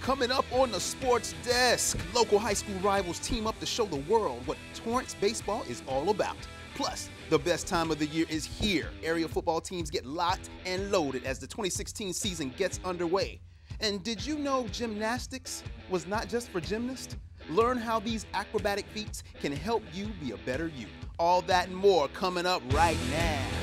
Coming up on the sports desk, local high school rivals team up to show the world what Torrance baseball is all about. Plus, the best time of the year is here. Area football teams get locked and loaded as the 2016 season gets underway. And did you know gymnastics was not just for gymnasts? Learn how these acrobatic feats can help you be a better you. All that and more coming up right now.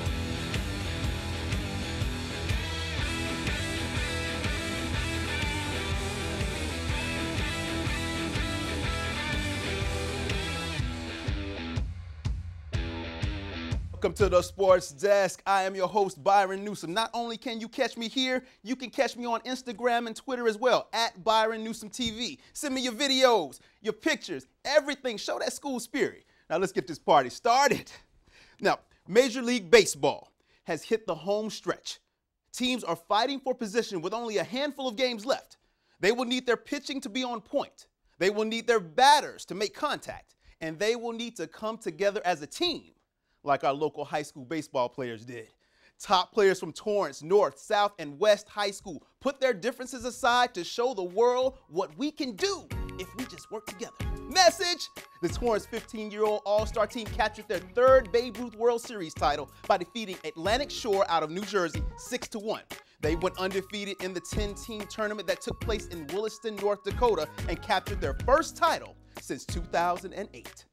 Welcome to the Sports Desk. I am your host, Byron Newsome. Not only can you catch me here, you can catch me on Instagram and Twitter as well, at Byron Newsome TV. Send me your videos, your pictures, everything. Show that school spirit. Now let's get this party started. Now, Major League Baseball has hit the home stretch. Teams are fighting for position with only a handful of games left. They will need their pitching to be on point. They will need their batters to make contact. And they will need to come together as a team like our local high school baseball players did. Top players from Torrance, North, South, and West High School put their differences aside to show the world what we can do if we just work together. Message! The Torrance 15 year old All Star team captured their third Babe Ruth World Series title by defeating Atlantic Shore out of New Jersey 6 1. They went undefeated in the 10 team tournament that took place in Williston, North Dakota, and captured their first title since 2008.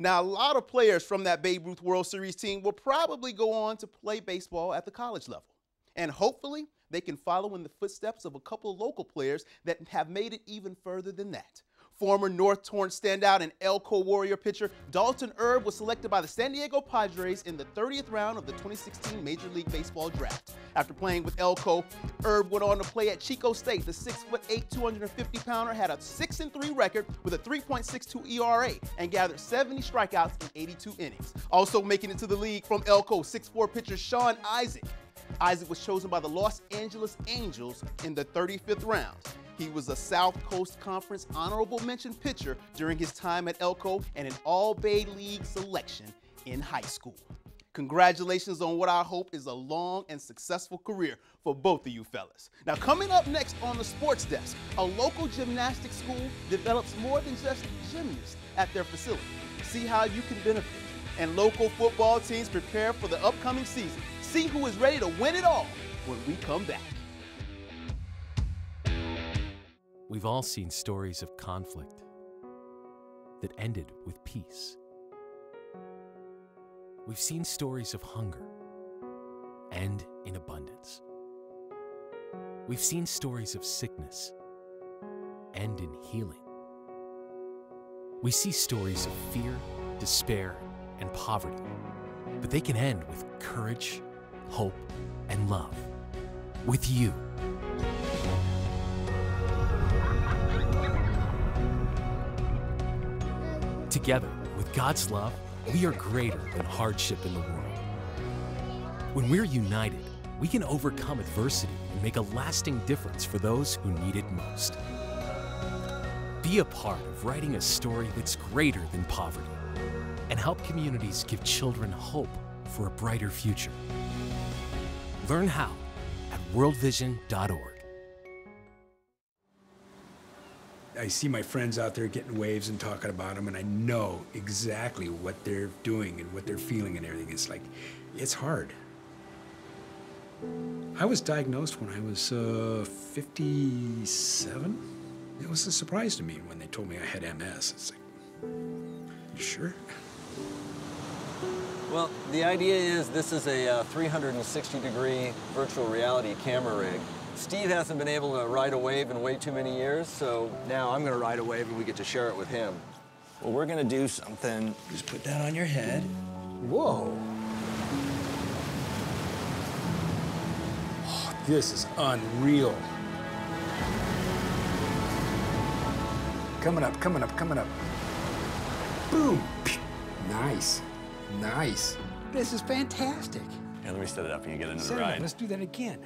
Now, a lot of players from that Babe Ruth World Series team will probably go on to play baseball at the college level. And hopefully, they can follow in the footsteps of a couple of local players that have made it even further than that. Former North Torrance standout and El Co Warrior pitcher Dalton Erb was selected by the San Diego Padres in the 30th round of the 2016 Major League Baseball draft. After playing with El Co, Erb went on to play at Chico State. The 6'8", 250-pounder had a 6-3 record with a 3.62 ERA and gathered 70 strikeouts in 82 innings. Also making it to the league from El Co, 6'4 pitcher Sean Isaac. Isaac was chosen by the Los Angeles Angels in the 35th round. He was a South Coast Conference honorable mention pitcher during his time at El Co and an All Bay League selection in high school. Congratulations on what I hope is a long and successful career for both of you fellas. Now, coming up next on the sports desk, a local gymnastics school develops more than just gymnasts at their facility. See how you can benefit. And local football teams prepare for the upcoming season. See who is ready to win it all when we come back. We've all seen stories of conflict that ended with peace. We've seen stories of hunger and in abundance. We've seen stories of sickness and in healing. We see stories of fear, despair, and poverty, but they can end with courage, hope, and love. With you. Together, with God's love, we are greater than hardship in the world. When we're united, we can overcome adversity and make a lasting difference for those who need it most. Be a part of writing a story that's greater than poverty and help communities give children hope for a brighter future. Learn how at worldvision.org. I see my friends out there getting waves and talking about them, and I know exactly what they're doing and what they're feeling and everything. It's like, it's hard. I was diagnosed when I was uh, 57. It was a surprise to me when they told me I had MS. It's like, you sure? Well, the idea is this is a uh, 360 degree virtual reality camera rig. Steve hasn't been able to ride a wave in way too many years, so now I'm gonna ride a wave and we get to share it with him. Well, we're gonna do something. Just put that on your head. Whoa. Oh, this is unreal. Coming up, coming up, coming up. Boom! Nice, nice. This is fantastic. Here, let me set it up and you get into Set the it up. ride. Let's do that again.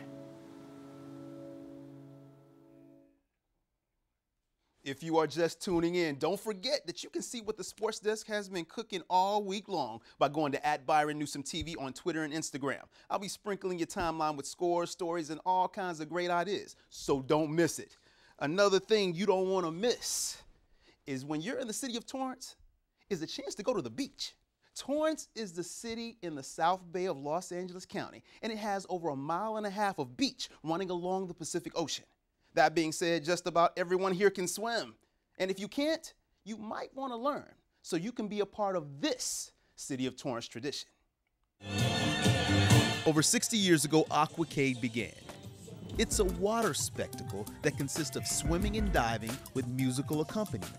If you are just tuning in, don't forget that you can see what the Sports Desk has been cooking all week long by going to at Byron Newsome TV on Twitter and Instagram. I'll be sprinkling your timeline with scores, stories, and all kinds of great ideas, so don't miss it. Another thing you don't want to miss is when you're in the city of Torrance, is a chance to go to the beach. Torrance is the city in the South Bay of Los Angeles County, and it has over a mile and a half of beach running along the Pacific Ocean. That being said, just about everyone here can swim. And if you can't, you might want to learn so you can be a part of this City of Torrance tradition. Over 60 years ago, Aquacade began. It's a water spectacle that consists of swimming and diving with musical accompaniment.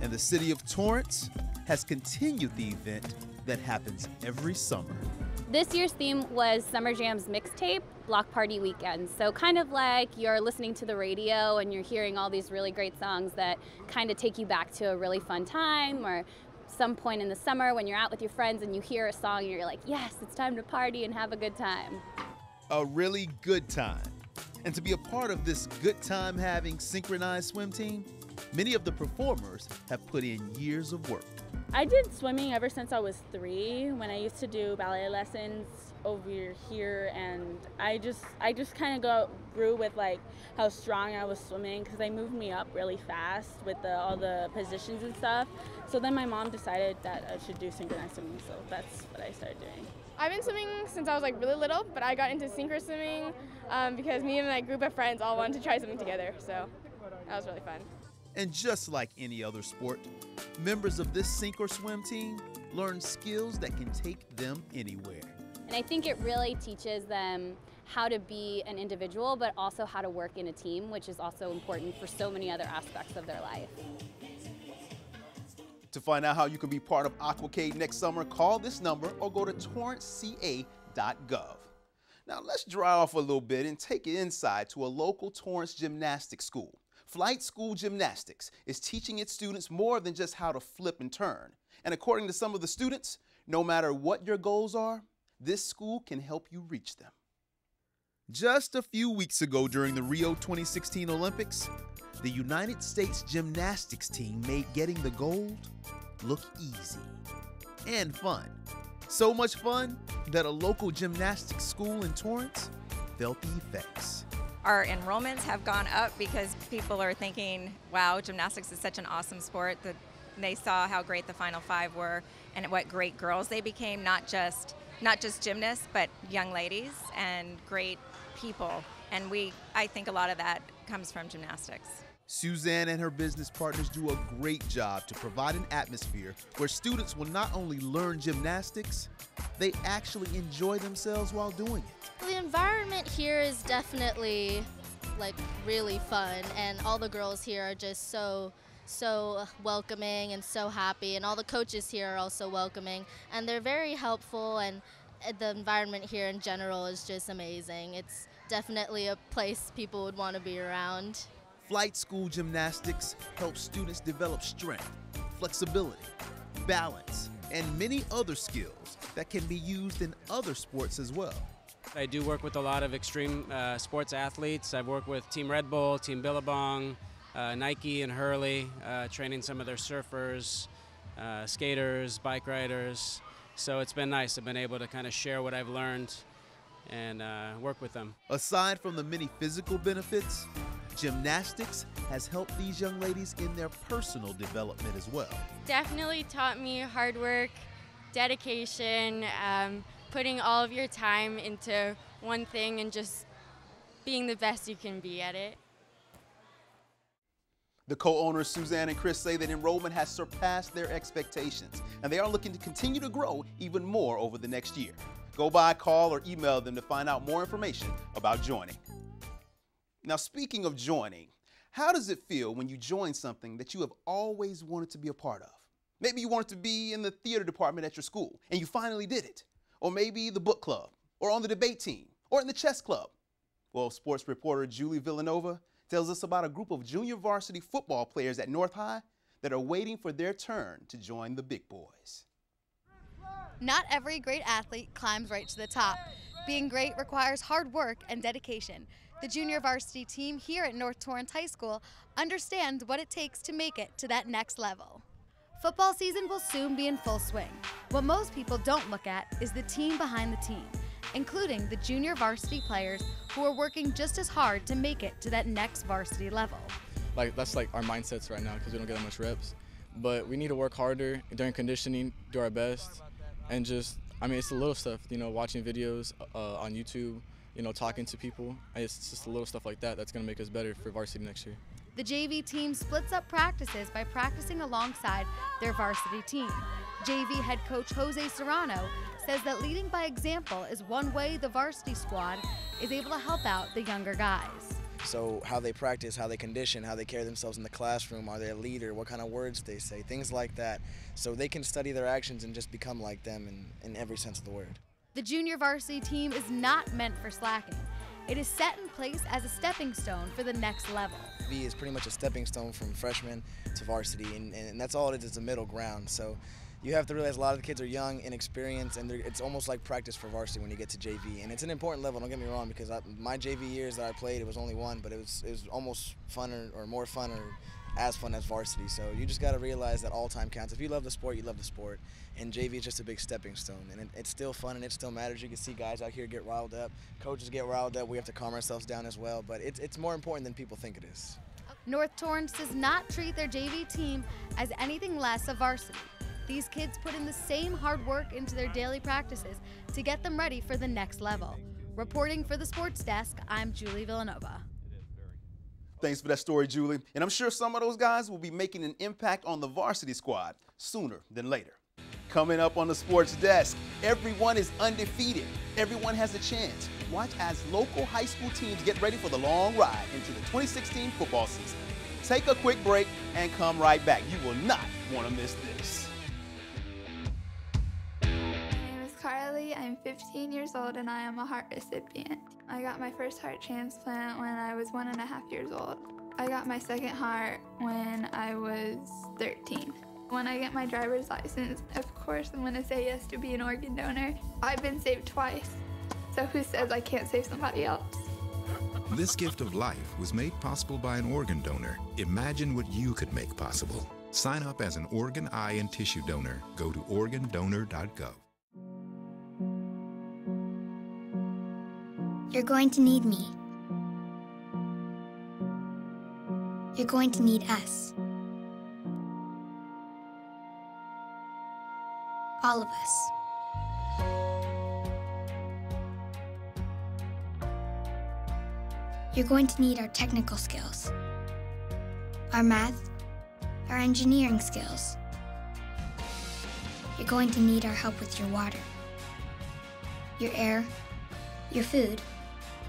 And the City of Torrance has continued the event that happens every summer. This year's theme was Summer Jam's mixtape, Block Party Weekend. So, kind of like you're listening to the radio and you're hearing all these really great songs that kind of take you back to a really fun time or some point in the summer when you're out with your friends and you hear a song and you're like, yes, it's time to party and have a good time. A really good time. And to be a part of this good time having synchronized swim team, many of the performers have put in years of work. I did swimming ever since I was three when I used to do ballet lessons over here and I just I just kind of go grew with like how strong I was swimming because they moved me up really fast with the, all the positions and stuff. So then my mom decided that I should do synchronized swimming, so that's what I started doing. I've been swimming since I was like really little, but I got into synchro swimming um, because me and my group of friends all wanted to try something together. So that was really fun. And just like any other sport, members of this synchro swim team learn skills that can take them anywhere. And I think it really teaches them how to be an individual, but also how to work in a team, which is also important for so many other aspects of their life. To find out how you can be part of Aquacade next summer, call this number or go to torranceca.gov. Now let's dry off a little bit and take it inside to a local Torrance gymnastics school. Flight School Gymnastics is teaching its students more than just how to flip and turn. And according to some of the students, no matter what your goals are, this school can help you reach them. Just a few weeks ago during the Rio 2016 Olympics, the United States gymnastics team made getting the gold look easy and fun. So much fun that a local gymnastics school in Torrance felt the effects. Our enrollments have gone up because people are thinking, wow, gymnastics is such an awesome sport that they saw how great the Final Five were and what great girls they became, not just not just gymnasts, but young ladies and great people. And we, I think a lot of that comes from gymnastics. Suzanne and her business partners do a great job to provide an atmosphere where students will not only learn gymnastics, they actually enjoy themselves while doing it. The environment here is definitely like really fun and all the girls here are just so so welcoming and so happy and all the coaches here are also welcoming and they're very helpful and uh, the environment here in general is just amazing. It's definitely a place people would want to be around. Flight School Gymnastics helps students develop strength, flexibility, balance, and many other skills that can be used in other sports as well. I do work with a lot of extreme uh, sports athletes. I've worked with Team Red Bull, Team Billabong, uh, Nike and Hurley, uh, training some of their surfers, uh, skaters, bike riders. So it's been nice. I've been able to kind of share what I've learned and uh, work with them. Aside from the many physical benefits, gymnastics has helped these young ladies in their personal development as well. Definitely taught me hard work, dedication, um, putting all of your time into one thing and just being the best you can be at it. The co-owners Suzanne and Chris say that enrollment has surpassed their expectations and they are looking to continue to grow even more over the next year. Go by, call, or email them to find out more information about joining. Now, speaking of joining, how does it feel when you join something that you have always wanted to be a part of? Maybe you wanted to be in the theater department at your school and you finally did it. Or maybe the book club, or on the debate team, or in the chess club. Well, sports reporter Julie Vilanova tells us about a group of junior varsity football players at North High that are waiting for their turn to join the big boys. Not every great athlete climbs right to the top. Being great requires hard work and dedication. The junior varsity team here at North Torrance High School understands what it takes to make it to that next level. Football season will soon be in full swing. What most people don't look at is the team behind the team. including the junior varsity players who are working just as hard to make it to that next varsity level. Like that's like our mindsets right now because we don't get that much reps. But we need to work harder during conditioning, do our best, and just I mean it's the little stuff, you know, watching videos uh, on YouTube, you know, talking to people. It's just the little stuff like that that's gonna make us better for varsity next year. The JV team splits up practices by practicing alongside their varsity team. JV head coach Jose Serrano says that leading by example is one way the varsity squad is able to help out the younger guys. So how they practice, how they condition, how they carry themselves in the classroom, are they a leader, what kind of words they say, things like that. So they can study their actions and just become like them in, in every sense of the word. The junior varsity team is not meant for slacking. It is set in place as a stepping stone for the next level. V is pretty much a stepping stone from freshman to varsity, and, and that's all it is, it's a middle ground. So you have to realize a lot of the kids are young, inexperienced, and it's almost like practice for varsity when you get to JV. And it's an important level, don't get me wrong, because I, my JV years that I played, it was only one, but it was, it was almost funner or more fun or as fun as varsity. So you just got to realize that all time counts. If you love the sport, you love the sport. And JV is just a big stepping stone. And it, it's still fun and it still matters. You can see guys out here get riled up. Coaches get riled up. We have to calm ourselves down as well. But it's, it's more important than people think it is. North Torrance does not treat their JV team as anything less of varsity. These kids put in the same hard work into their daily practices to get them ready for the next level. Reporting for the Sports Desk, I'm Julie Vilanova. Thanks for that story, Julie. And I'm sure some of those guys will be making an impact on the varsity squad sooner than later. Coming up on the sports desk, everyone is undefeated. Everyone has a chance. Watch as local high school teams get ready for the long ride into the 2016 football season. Take a quick break and come right back. You will not want to miss this. Carly. I'm 15 years old and I am a heart recipient. I got my first heart transplant when I was one and a half years old. I got my second heart when I was 13. When I get my driver's license, of course, I'm going to say yes to be an organ donor. I've been saved twice, so who says I can't save somebody else? This gift of life was made possible by an organ donor. Imagine what you could make possible. Sign up as an organ, eye, and tissue donor. Go to organdonor.gov. You're going to need me. You're going to need us. All of us. You're going to need our technical skills, our math, our engineering skills. You're going to need our help with your water, your air, your food.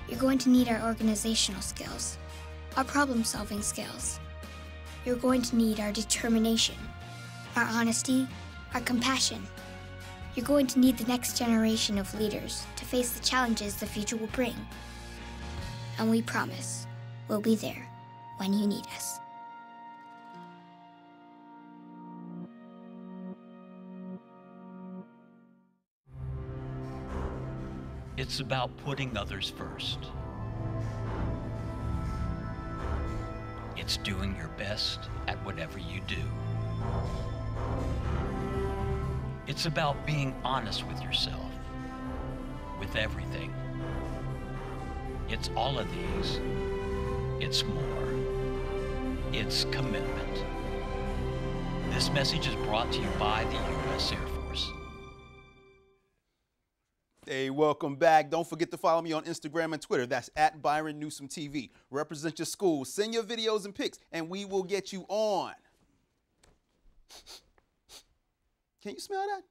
You're going to need our organizational skills, our problem solving skills. You're going to need our determination, our honesty, our compassion. You're going to need the next generation of leaders to face the challenges the future will bring. And we promise we'll be there when you need us. It's about putting others first. It's doing your best at whatever you do. It's about being honest with yourself, with everything. It's all of these. It's more. It's commitment. This message is brought to you by the U.S. Air Force. Hey, welcome back. Don't forget to follow me on Instagram and Twitter. That's at Byron Newsome TV. Represent your school, send your videos and pics, and we will get you on. Can you smell that?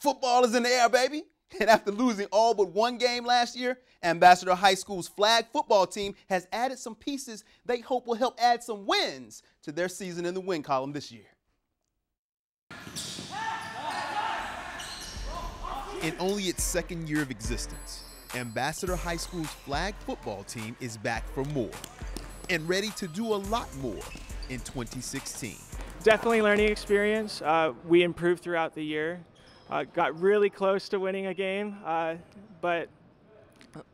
Football is in the air, baby. And after losing all but one game last year, Ambassador High School's flag football team has added some pieces they hope will help add some wins to their season in the win column this year. In only its second year of existence, Ambassador High School's flag football team is back for more and ready to do a lot more in 2016. Definitely learning experience. Uh, we improved throughout the year. Uh, got really close to winning a game, uh, but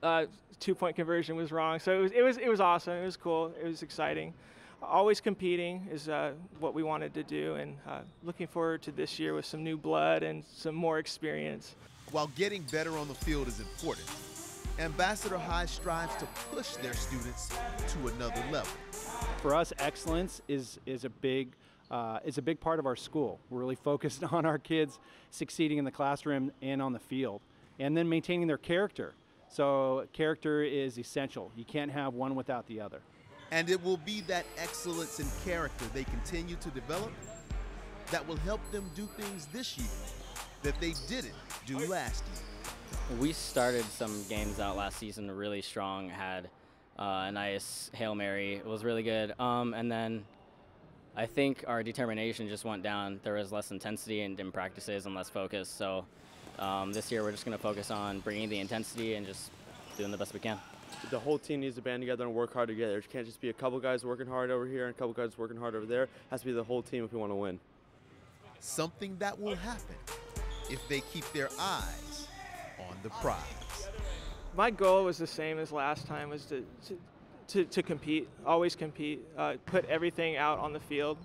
uh, two-point conversion was wrong. So it was, it was it was awesome. It was cool. It was exciting. Always competing is uh, what we wanted to do, and uh, looking forward to this year with some new blood and some more experience. While getting better on the field is important, Ambassador High strives to push their students to another level. For us, excellence is, is a big uh, is a big part of our school. We're really focused on our kids succeeding in the classroom and on the field, and then maintaining their character. So character is essential. You can't have one without the other. And it will be that excellence in character they continue to develop that will help them do things this year that they didn't do last year. We started some games out last season really strong, had uh, a nice Hail Mary. It was really good. Um, and then I think our determination just went down. There was less intensity in, in practices and less focus. So um, this year we're just going to focus on bringing the intensity and just doing the best we can. The whole team needs to band together and work hard together. It can't just be a couple guys working hard over here and a couple guys working hard over there. It has to be the whole team if we want to win. Something that will happen if they keep their eyes on the prize. My goal was the same as last time, was to, to, to, to compete, always compete, uh, put everything out on the field.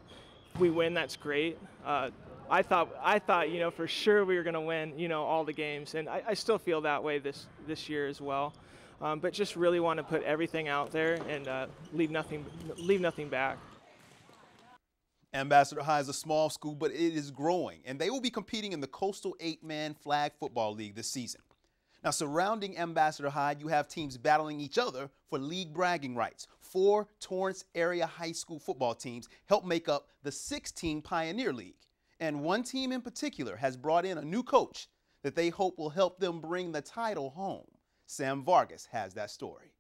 We win, that's great. Uh, I thought, I thought, you know, for sure we were going to win, you know, all the games, and I, I, still feel that way this this year as well. Um, but just really want to put everything out there and uh, leave nothing, leave nothing back. Ambassador High is a small school, but it is growing, and they will be competing in the Coastal Eight Man Flag Football League this season. Now, surrounding Ambassador High, you have teams battling each other for league bragging rights. Four Torrance area high school football teams help make up the 16 Pioneer League. And one team in particular has brought in a new coach that they hope will help them bring the title home. Sam Vargas has that story.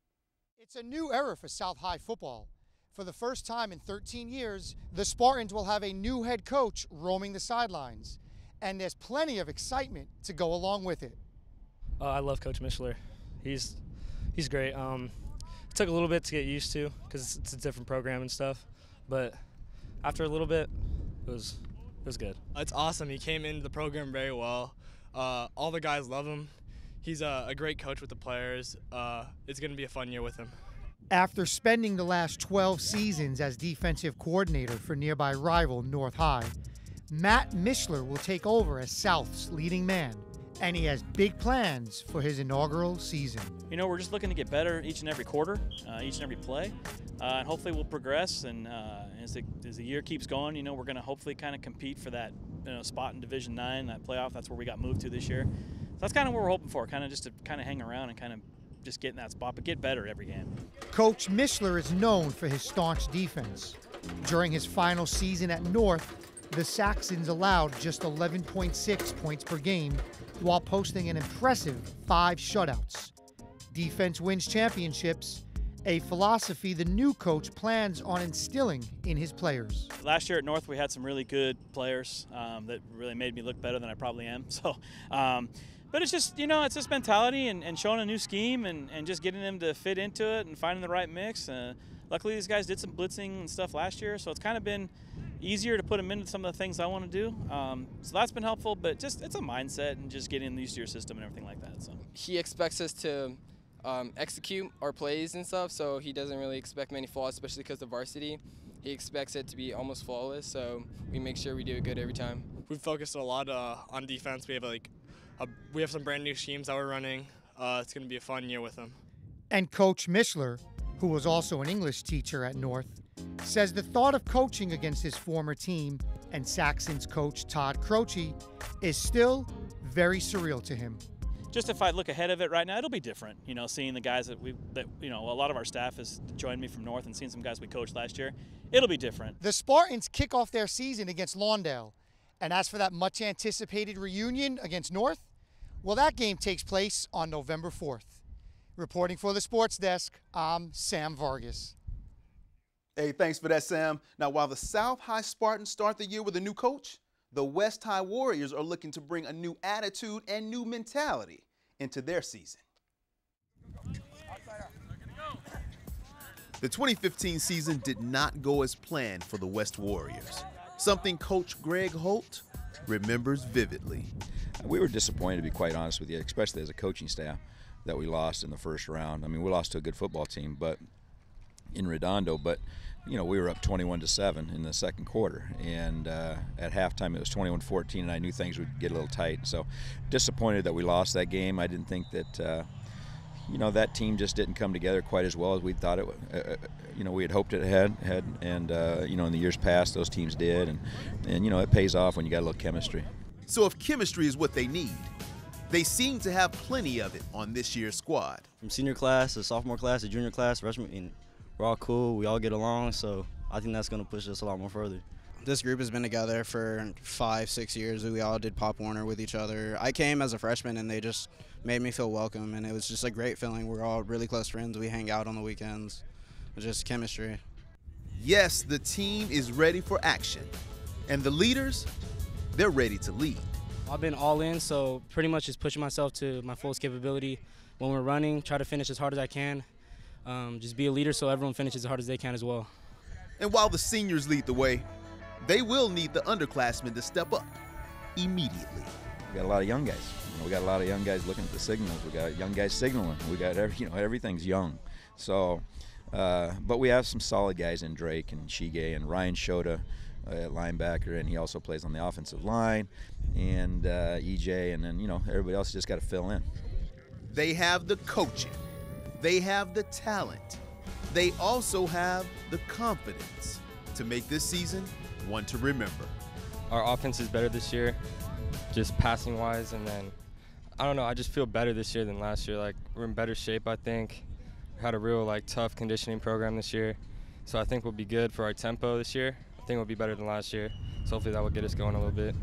It's a new era for South High football. For the first time in 13 years, the Spartans will have a new head coach roaming the sidelines. And there's plenty of excitement to go along with it. Uh, I love Coach Mishler. He's he's great. Um, it took a little bit to get used to because it's, it's, a different program and stuff, but after a little bit, it was it was good. It's awesome. He came into the program very well. Uh, all the guys love him. He's a, a great coach with the players. Uh, it's going to be a fun year with him. After spending the last 12 seasons as defensive coordinator for nearby rival North High, Matt Mishler will take over as South's leading man and he has big plans for his inaugural season. You know, we're just looking to get better each and every quarter, uh, each and every play, uh, and hopefully we'll progress. And uh, as, the, as the year keeps going, you know, we're going to hopefully kind of compete for that you know, spot in Division Nine, that playoff. That's where we got moved to this year. So that's kind of what we're hoping for, kind of just to kind of hang around and kind of just get in that spot, but get better every game. Coach Mishler is known for his staunch defense. During his final season at North, the Saxons allowed just 11.6 points per game while posting an impressive five shutouts. Defense wins championships, a philosophy the new coach plans on instilling in his players. Last year at North, we had some really good players um, that really made me look better than I probably am. So, um, but it's just, you know, it's this mentality and, and, showing a new scheme and, and just getting them to fit into it and finding the right mix. Uh, luckily, these guys did some blitzing and stuff last year, so it's kind of been easier to put them into some of the things I want to do. Um, so that's been helpful, but just it's a mindset and just getting used to your system and everything like that. So he expects us to um, execute our plays and stuff, so he doesn't really expect many flaws, especially because of varsity. He expects it to be almost flawless, so we make sure we do it good every time. We've focused a lot uh, on defense. We have like a, we have some brand new schemes that we're running. Uh, it's going to be a fun year with them. And Coach Mishler, who was also an English teacher at North, says the thought of coaching against his former team and Saxon's coach Todd Croce is still very surreal to him. Just if I look ahead of it right now, it'll be different. You know, seeing the guys that we that you know a lot of our staff has joined me from North and seeing some guys we coached last year, it'll be different. The Spartans kick off their season against Lawndale, and as for that much anticipated reunion against North, well, that game takes place on November 4th. Reporting for the Sports Desk, I'm Sam Vargas. Hey, thanks for that, Sam. Now, while the South High Spartans start the year with a new coach, the West High Warriors are looking to bring a new attitude and new mentality into their season. The 2015 season did not go as planned for the West Warriors, something Coach Greg Holt remembers vividly. We were disappointed, to be quite honest with you, especially as a coaching staff, that we lost in the first round. I mean, we lost to a good football team, but in Redondo, but you know, we were up 21 to 7 in the second quarter. And uh, at halftime, it was 21 14, and I knew things would get a little tight. So disappointed that we lost that game. I didn't think that, uh, you know, that team just didn't come together quite as well as we thought it would. Uh, uh, you know, we had hoped it had, had and, uh, you know, in the years past, those teams did. And, and, you know, it pays off when you got a little chemistry. So if chemistry is what they need, they seem to have plenty of it on this year's squad. From senior class to sophomore class to junior class, freshman, we're all cool. We all get along, so I think that's going to push us a lot more further. This group has been together for five, six years. We all did Pop Warner with each other. I came as a freshman, and they just made me feel welcome, and it was just a great feeling. We're all really close friends. We hang out on the weekends. It's just chemistry. Yes, the team is ready for action, and the leaders, they're ready to lead. I've been all in, so pretty much just pushing myself to my fullest capability. When we're running, try to finish as hard as I can, um, just be a leader so everyone finishes as hard as they can as well. And while the seniors lead the way, they will need the underclassmen to step up immediately. We got a lot of young guys. You know, we got a lot of young guys looking at the signals. We got young guys signaling. We got every, you know everything's young. So, uh, but we have some solid guys in Drake and Shige and Ryan Shota uh, at linebacker, and he also plays on the offensive line, and uh, EJ, and then you know everybody else just got to fill in. They have the coaching they have the talent. They also have the confidence to make this season one to remember. Our offense is better this year, just passing wise, and then I don't know. I just feel better this year than last year. Like we're in better shape. I think we had a real like tough conditioning program this year, so I think we'll be good for our tempo this year. I think we'll be better than last year. So hopefully that will get us going a little bit.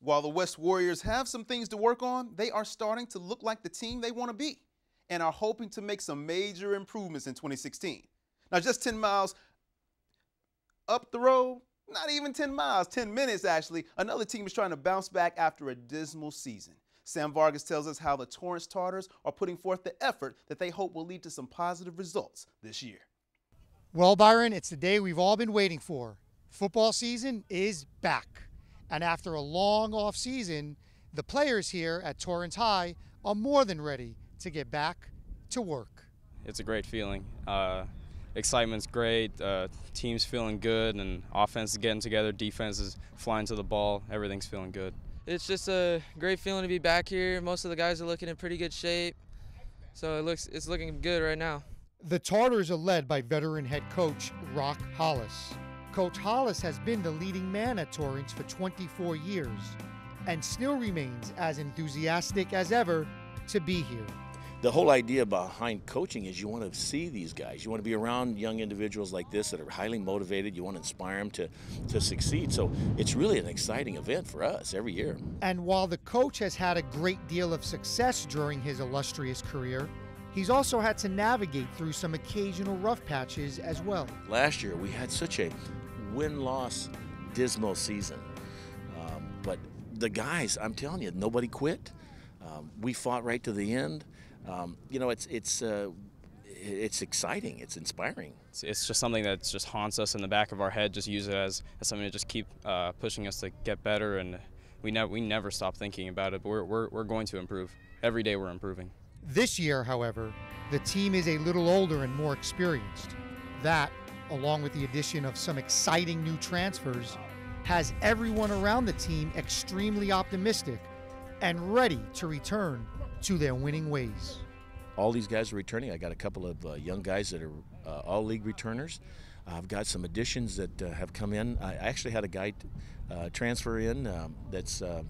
While the West Warriors have some things to work on, they are starting to look like the team they want to be and are hoping to make some major improvements in 2016. Now, just 10 miles up the road, not even 10 miles, 10 minutes actually, another team is trying to bounce back after a dismal season. Sam Vargas tells us how the Torrance Tartars are putting forth the effort that they hope will lead to some positive results this year. Well, Byron, it's the day we've all been waiting for. Football season is back. And after a long off season, the players here at Torrance High are more than ready to get back to work. It's a great feeling. Uh, excitement's great. Uh, team's feeling good, and offense is getting together. Defense is flying to the ball. Everything's feeling good. It's just a great feeling to be back here. Most of the guys are looking in pretty good shape, so it looks it's looking good right now. The Tartars are led by veteran head coach Rock Hollis. Coach Hollis has been the leading man at Torrance for 24 years and still remains as enthusiastic as ever to be here the whole idea behind coaching is you want to see these guys. You want to be around young individuals like this that are highly motivated. You want to inspire them to, to succeed. So it's really an exciting event for us every year. And while the coach has had a great deal of success during his illustrious career, he's also had to navigate through some occasional rough patches as well. Last year, we had such a win loss dismal season. Um, but the guys, I'm telling you, nobody quit. Um, we fought right to the end um, you know, it's it's uh, it's exciting. It's inspiring. It's, it's, just something that just haunts us in the back of our head. Just use it as, as something to just keep uh, pushing us to get better, and we never we never stop thinking about it. But we're, we're we're going to improve every day. We're improving. This year, however, the team is a little older and more experienced. That, along with the addition of some exciting new transfers, has everyone around the team extremely optimistic and ready to return to their winning ways. All these guys are returning. I got a couple of uh, young guys that are uh, all league returners. I've got some additions that uh, have come in. I actually had a guy uh, transfer in um, that's uh,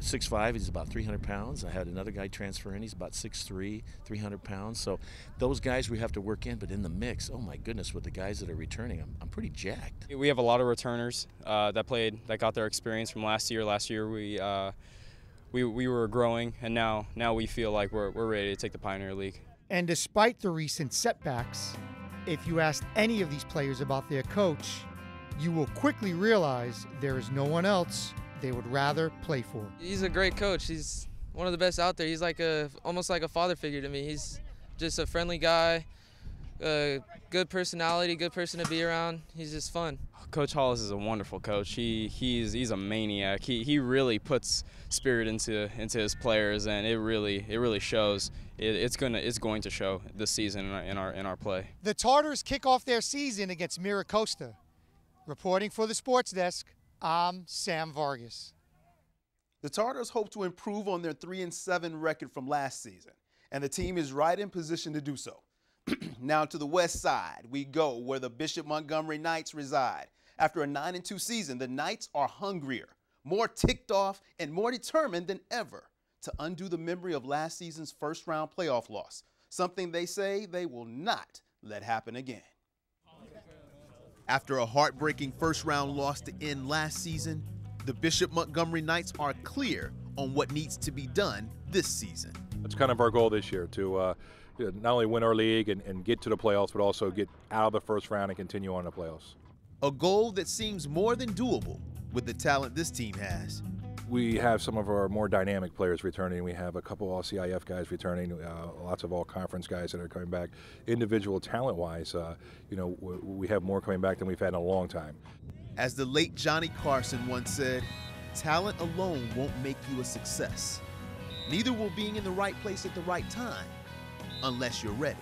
6'5", he's about 300 pounds. I had another guy transfer in, he's about 6'3", 300 pounds. So those guys we have to work in, but in the mix, oh my goodness, with the guys that are returning, I'm, I'm pretty jacked. We have a lot of returners uh, that played, that got their experience from last year. Last year we uh, we, we were growing, and now now we feel like we're, we're ready to take the Pioneer League. And despite the recent setbacks, if you asked any of these players about their coach, you will quickly realize there is no one else they would rather play for. He's a great coach. He's one of the best out there. He's like a almost like a father figure to me. He's just a friendly guy. Uh, good personality, good person to be around. He's just fun. Coach Hollis is a wonderful coach. He he's he's a maniac. He he really puts spirit into into his players, and it really it really shows. It, it's gonna it's going to show this season in our, in our in our play. The Tartars kick off their season against Mira Costa. Reporting for the Sports Desk, I'm Sam Vargas. The Tartars hope to improve on their 3 and 7 record from last season, and the team is right in position to do so. now to the west side, we go where the Bishop Montgomery Knights reside. After a 9 and 2 season, the Knights are hungrier, more ticked off, and more determined than ever to undo the memory of last season's first round playoff loss, something they say they will not let happen again. After a heartbreaking first round loss to end last season, the Bishop Montgomery Knights are clear on what needs to be done this season. That's kind of our goal this year to uh, not only win our league and, and get to the playoffs, but also get out of the first round and continue on the playoffs. A goal that seems more than doable with the talent this team has. We have some of our more dynamic players returning. We have a couple all CIF guys returning, uh, lots of all conference guys that are coming back. Individual talent wise, uh, you know, we have more coming back than we've had in a long time. As the late Johnny Carson once said, talent alone won't make you a success. Neither will being in the right place at the right time, unless you're ready.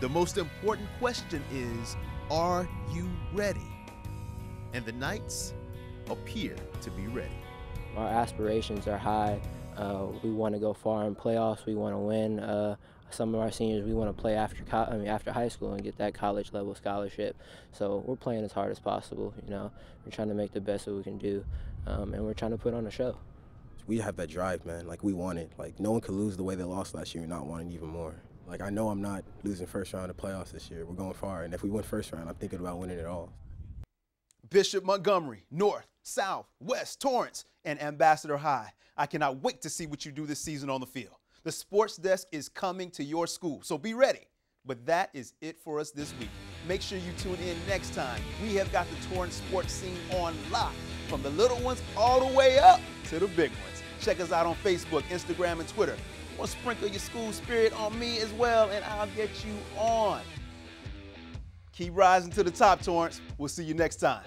The most important question is are you ready? And the Knights appear to be ready. Our aspirations are high. Uh, we want to go far in playoffs. We want to win. Uh, some of our seniors, we want to play after I mean, after high school and get that college level scholarship. So we're playing as hard as possible. You know, we're trying to make the best that we can do, um, and we're trying to put on a show. We have that drive, man. Like we want it. Like no one could lose the way they lost last year and not wanting even more. Like I know I'm not losing first round of playoffs this year. We're going far, and if we win first round, I'm thinking about winning it all. Bishop Montgomery, North, South, West, Torrance, and Ambassador High. I cannot wait to see what you do this season on the field. The sports desk is coming to your school, so be ready. But that is it for us this week. Make sure you tune in next time. We have got the Torrance sports scene on lock, from the little ones all the way up to the big ones. Check us out on Facebook, Instagram, and Twitter or sprinkle your school spirit on me as well, and I'll get you on. Keep rising to the top, Torrance. We'll see you next time.